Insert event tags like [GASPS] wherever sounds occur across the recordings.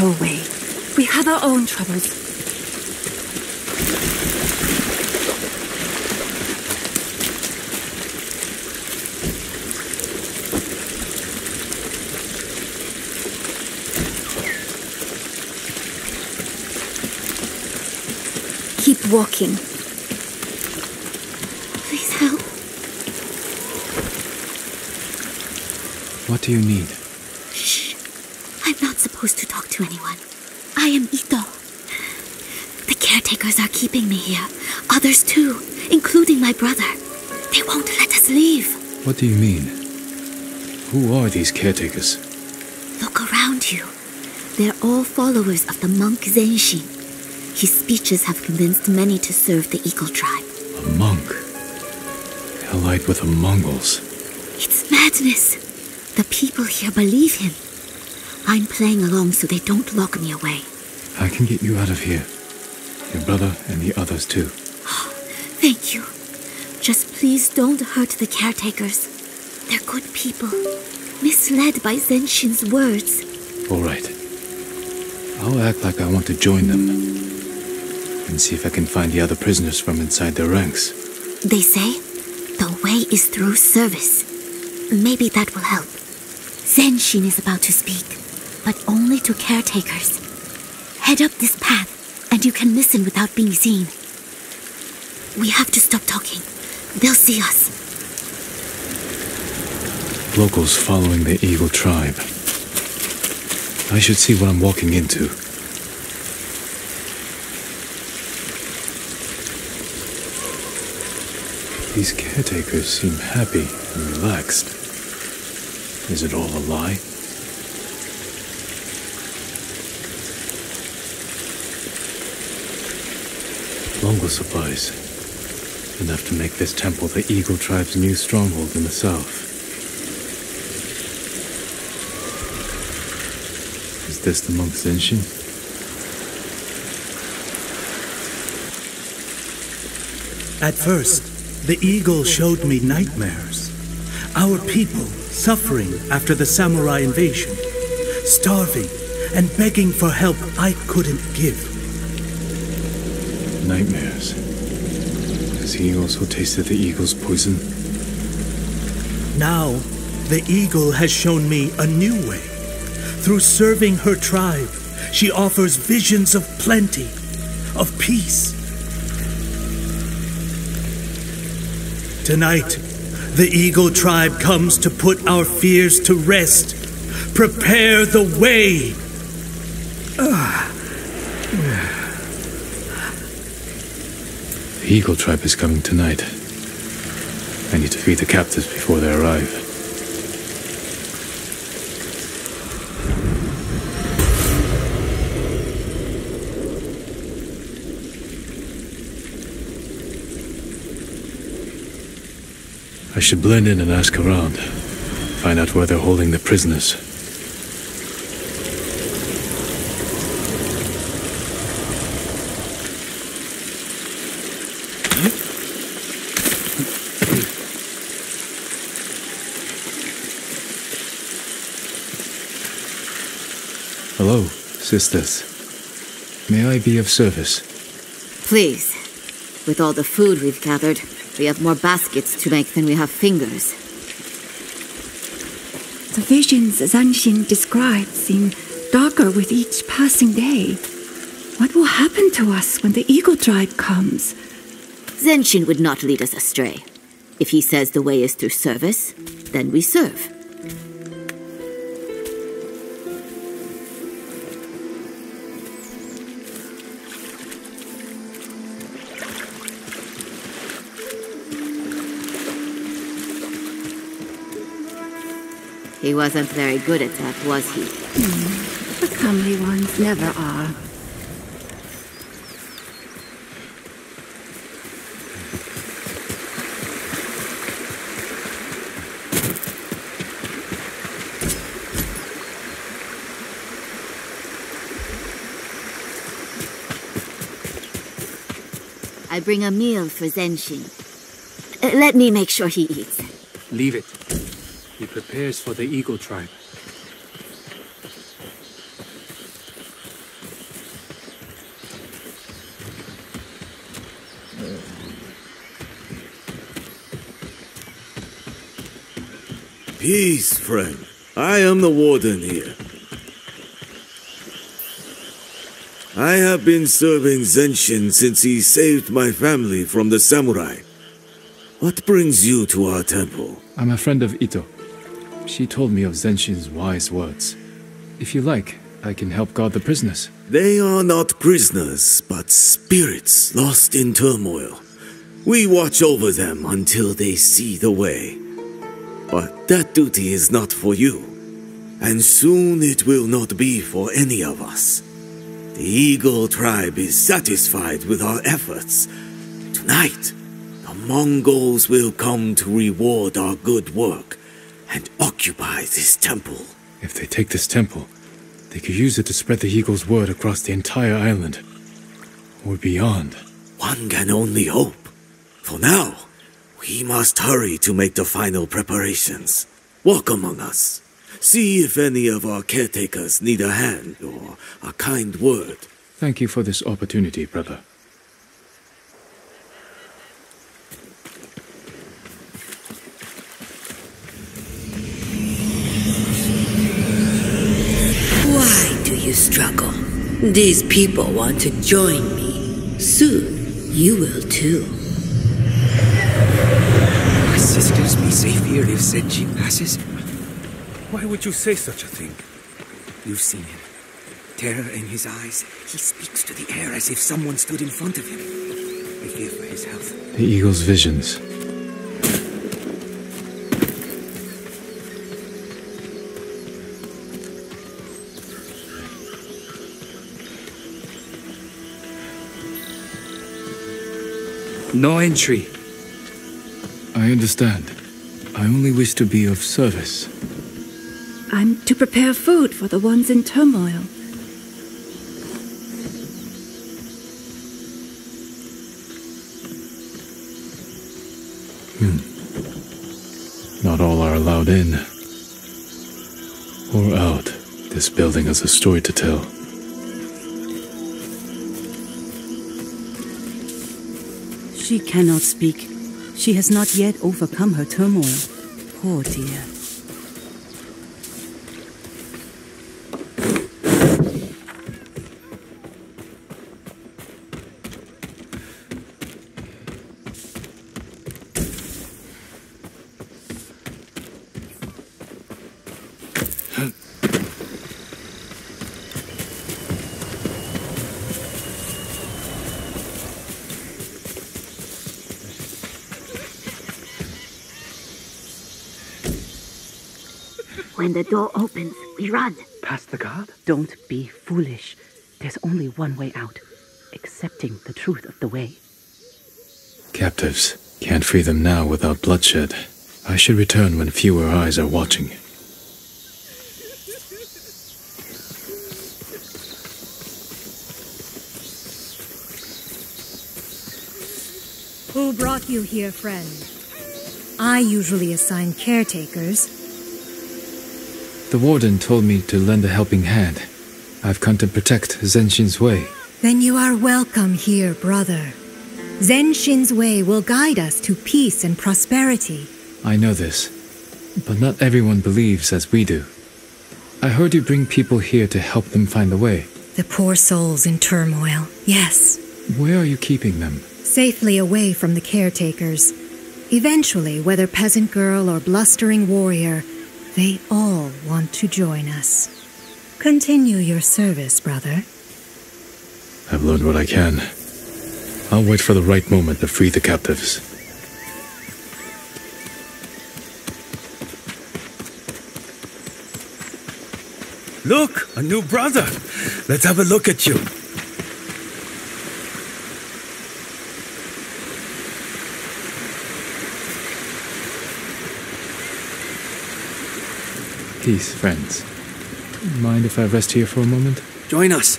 Go away. We have our own troubles. Keep walking. Please help. What do you need? Shh. I'm not supposed to talk to anyone. I am Ito. The caretakers are keeping me here. Others too, including my brother. They won't let us leave. What do you mean? Who are these caretakers? Look around you. They're all followers of the monk Zenshin. His speeches have convinced many to serve the Eagle tribe. A monk. Allied with the Mongols. It's madness. The people here believe him. I'm playing along so they don't lock me away. I can get you out of here. Your brother and the others too. [GASPS] Thank you. Just please don't hurt the caretakers. They're good people, misled by Zenshin's words. All right. I'll act like I want to join them. And see if I can find the other prisoners from inside their ranks. They say the way is through service. Maybe that will help. Zenshin is about to speak, but only to caretakers. Head up this path, and you can listen without being seen. We have to stop talking. They'll see us. Locals following the Eagle tribe. I should see what I'm walking into. These caretakers seem happy and relaxed. Is it all a lie? Mongol supplies. Enough to make this temple the Eagle tribe's new stronghold in the south. Is this the monk Zenshin? At first, the eagle showed me nightmares. Our people suffering after the samurai invasion, starving and begging for help I couldn't give. Nightmares. Has he also tasted the eagle's poison? Now, the eagle has shown me a new way. Through serving her tribe, she offers visions of plenty, of peace. Tonight, the eagle tribe comes to put our fears to rest. Prepare the way. Ah. The Eagle tribe is coming tonight. I need to feed the captives before they arrive. I should blend in and ask around. Find out where they're holding the prisoners. Sisters. May I be of service? Please. With all the food we've gathered, we have more baskets to make than we have fingers. The visions Zenshin describes seem darker with each passing day. What will happen to us when the Eagle tribe comes? Zenshin would not lead us astray. If he says the way is through service, then we serve. He wasn't very good at that, was he? The comely ones never are. I bring a meal for Zenshin. Uh, let me make sure he eats. Leave it prepares for the Eagle Tribe. Peace, friend. I am the warden here. I have been serving Zenshin since he saved my family from the samurai. What brings you to our temple? I'm a friend of Ito. She told me of Zenshin's wise words. If you like, I can help guard the prisoners. They are not prisoners, but spirits lost in turmoil. We watch over them until they see the way. But that duty is not for you, and soon it will not be for any of us. The Eagle tribe is satisfied with our efforts. Tonight, the Mongols will come to reward our good work and occupy this temple. If they take this temple, they could use it to spread the Eagle's word across the entire island. Or beyond. One can only hope. For now, we must hurry to make the final preparations. Walk among us. See if any of our caretakers need a hand or a kind word. Thank you for this opportunity, brother. You struggle? These people want to join me. Soon, you will too. My sisters be safe here if Zenshin passes. Why would you say such a thing? You've seen him. Terror in his eyes. He speaks to the air as if someone stood in front of him. I fear for his health. The Eagle's visions. No entry. I understand. I only wish to be of service. I'm to prepare food for the ones in turmoil. Hmm. Not all are allowed in. Or out. This building has a story to tell. She cannot speak. She has not yet overcome her turmoil. Poor dear. When the door opens, we run. Past the guard? Don't be foolish. There's only one way out. Accepting the truth of the way. Captives. Can't free them now without bloodshed. I should return when fewer eyes are watching. Who brought you here, friend? I usually assign caretakers. The warden told me to lend a helping hand. I've come to protect Zenshin's way. Then you are welcome here, brother. Zenshin's way will guide us to peace and prosperity. I know this, but not everyone believes as we do. I heard you bring people here to help them find the way. The poor souls in turmoil, yes. Where are you keeping them? Safely away from the caretakers. Eventually, whether peasant girl or blustering warrior, they all want to join us. Continue your service, brother. I've learned what I can. I'll wait for the right moment to free the captives. Look, a new brother. Let's have a look at you. Peace, friends. Mind if I rest here for a moment? Join us.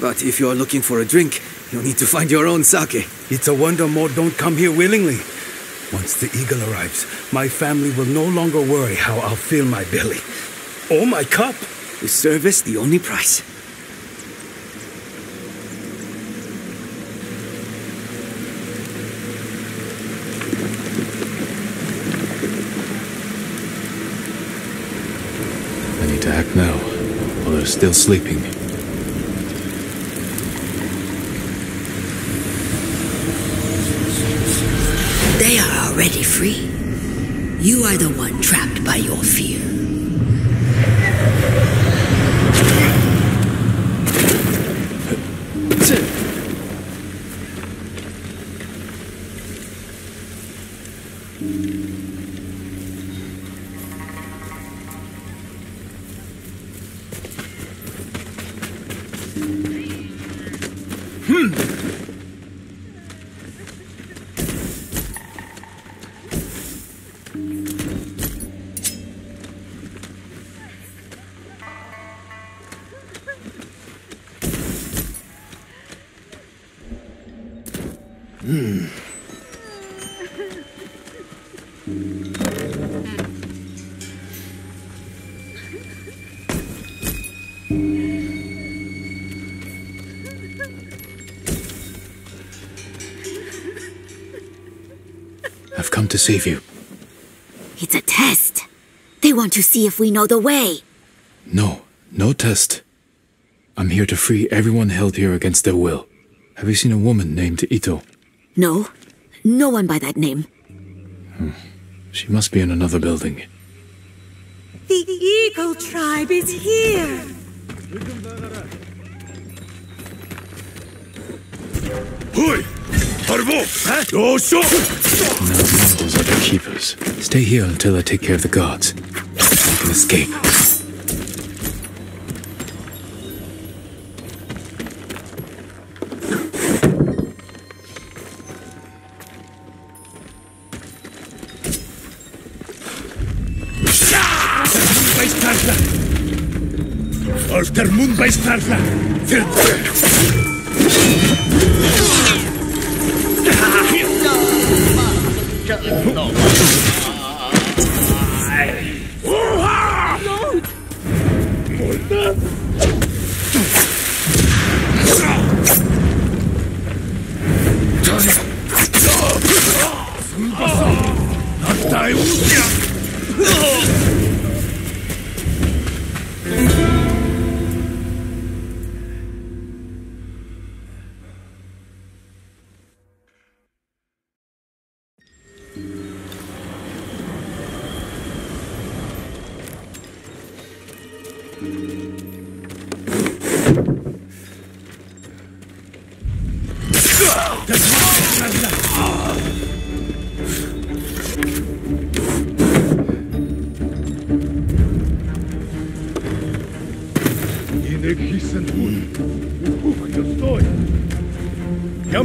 But if you're looking for a drink, you'll need to find your own sake. It's a wonder more don't come here willingly. Once the eagle arrives, my family will no longer worry how I'll fill my belly. Or my cup. Is service the only price? To act now, while they're still sleeping. They are already free. You are the one trapped by your fear. To save you. It's a test. They want to see if we know the way. No, no test. I'm here to free everyone held here against their will. Have you seen a woman named Ito? No, no one by that name. Hmm. She must be in another building. The Eagle Tribe is here! Hui! None oh, of those are the keepers. Stay here until I take care of the guards. You can escape. Alter Moon Baistarla! Altermun 战斗。吧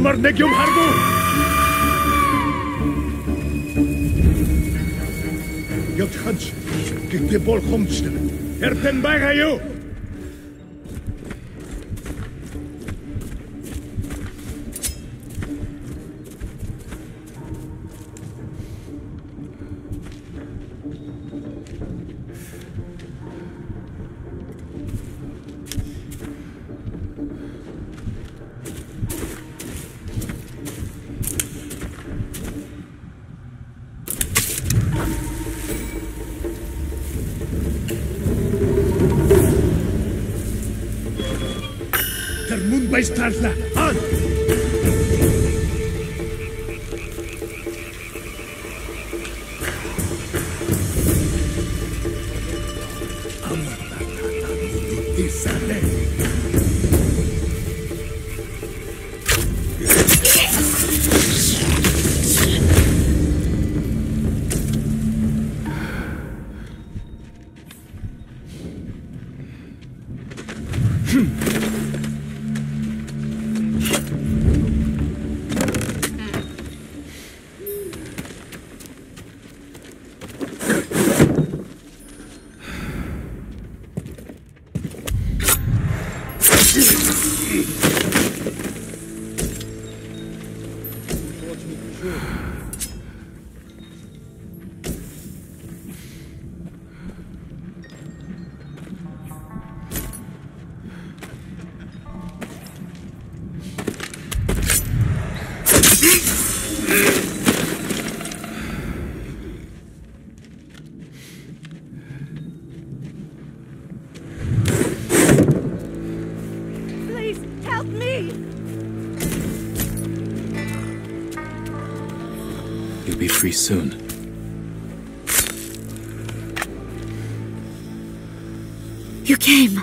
मरने क्यों मार दो Jött Hans, kijk die bol komt stellen. Er ten bij ga je. Isale. Be free soon. You came.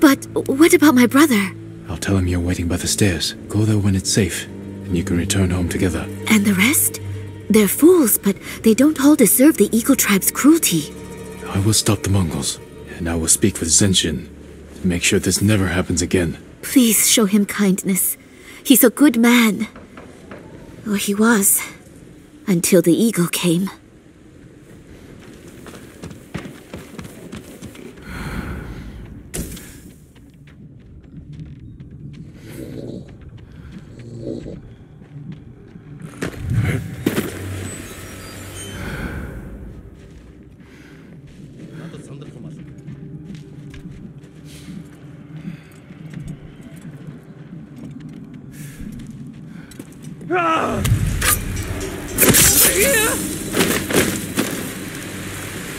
But what about my brother? I'll tell him you're waiting by the stairs. Go there when it's safe, and you can return home together. And the rest? They're fools, but they don't all deserve the Eagle Tribe's cruelty. I will stop the Mongols, and I will speak with Zenshin to make sure this never happens again. Please show him kindness. He's a good man. Or he was. Until the eagle came.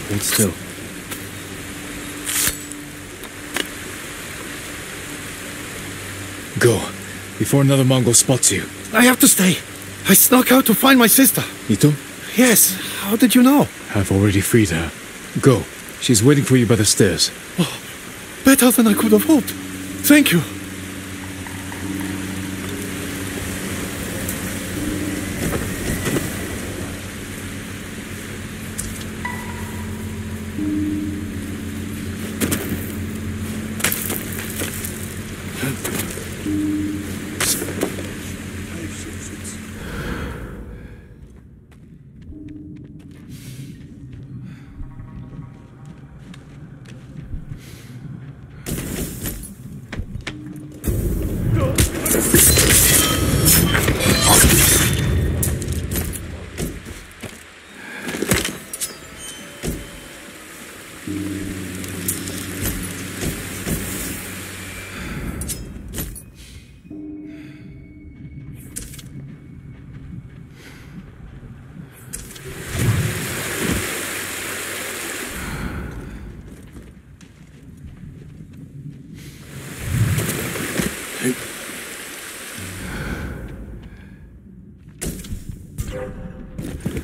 Hold still. Go, before another Mongol spots you. I have to stay. I snuck out to find my sister. Ito, Yes, how did you know? I've already freed her. Go. She's waiting for you by the stairs. Oh, Better than I could have hoped. Thank you.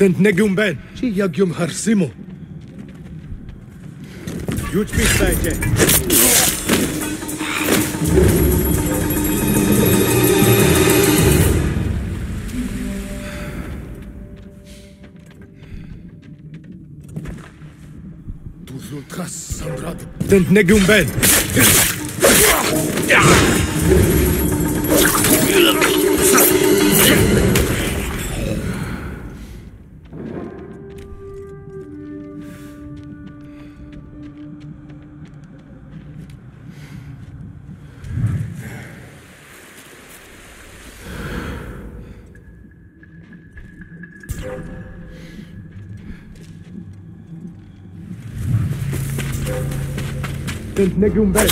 następnego ben, czy jak ją harsymo. Rzuć mi stajcie. Ten negumben. Yeah. Ten negum ben.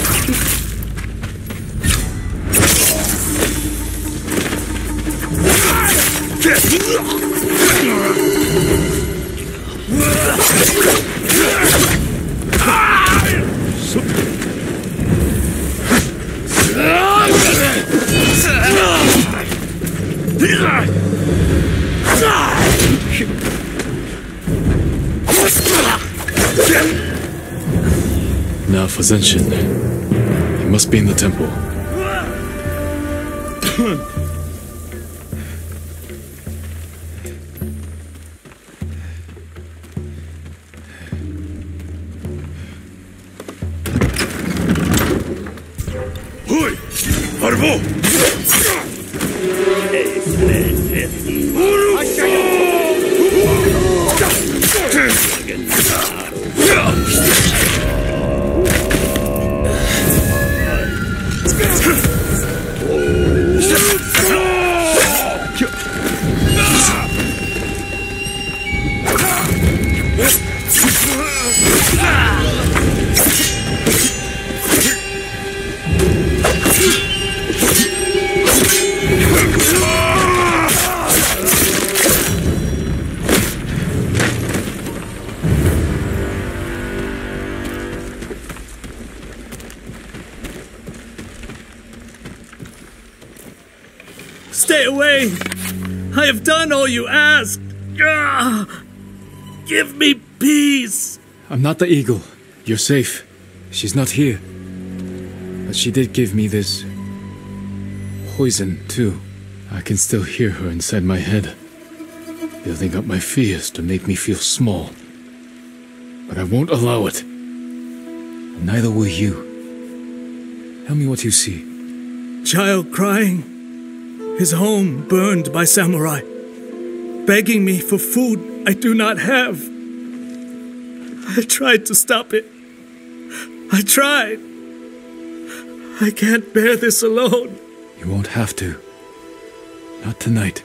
For Zenshin. He must be in the temple. [LAUGHS] all you asked! Ah! Give me peace! I'm not the eagle. You're safe. She's not here. But she did give me this. poison, too. I can still hear her inside my head, building up my fears to make me feel small. But I won't allow it. Neither will you. Tell me what you see. Child crying. His home burned by samurai. Begging me for food I do not have. I tried to stop it. I tried. I can't bear this alone. You won't have to. Not tonight.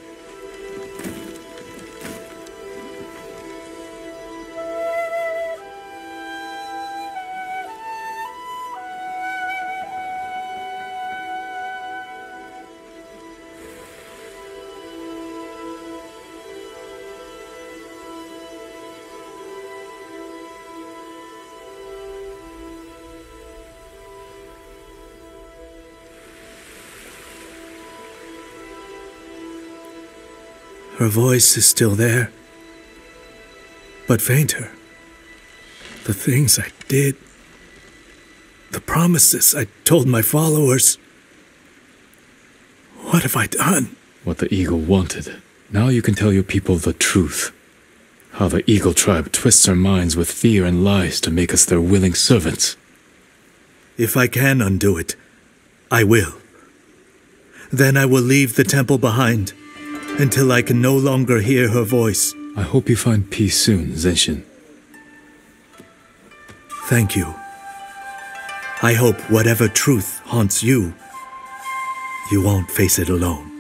Her voice is still there, but fainter. The things I did, the promises I told my followers. What have I done? What the eagle wanted. Now you can tell your people the truth. How the eagle tribe twists our minds with fear and lies to make us their willing servants. If I can undo it, I will. Then I will leave the temple behind until I can no longer hear her voice. I hope you find peace soon, Zenshin. Thank you. I hope whatever truth haunts you, you won't face it alone.